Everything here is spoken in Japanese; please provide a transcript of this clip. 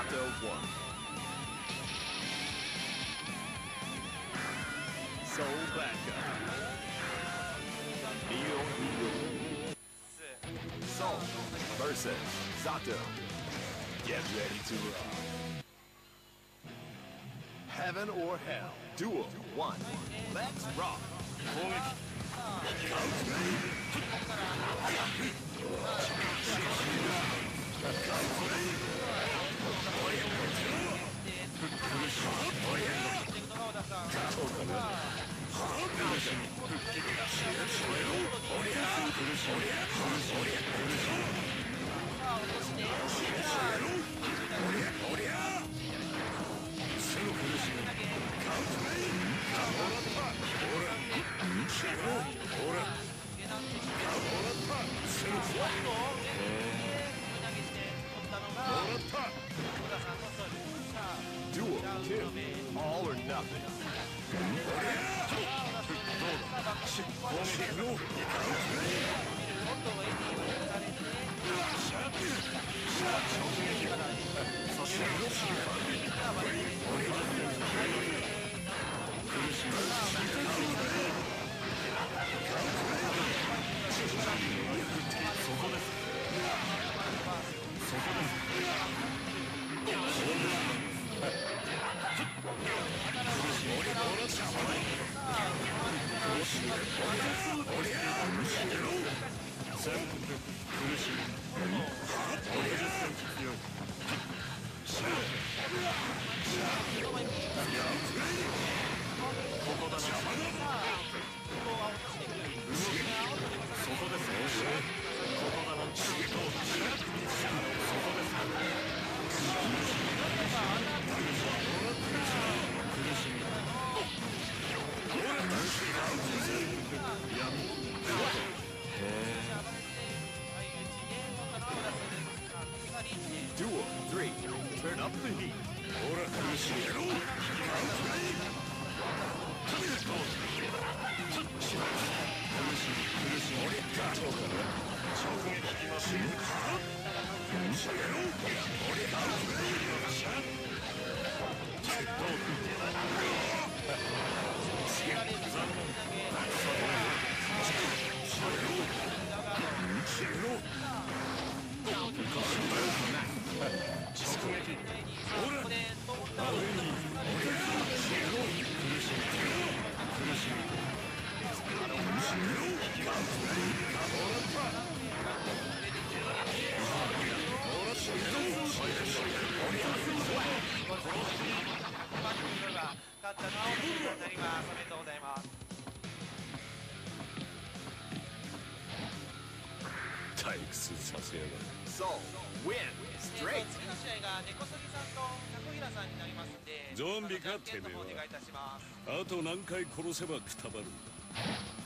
Sato won. Soul Backup. Neo Hero. Soul versus Sato. Get ready to rock. Heaven or Hell. Duel 1. Let's rock. 2 All or nothing. 俺は強く。勝ったのはかったのはおめでとうございます。おめでとうございます。退屈させやがる Soul win えー straight. と次の試合が根こそぎさんと中平さんになります。んでゾンビかってめえはあと何回殺せばくたばるんだ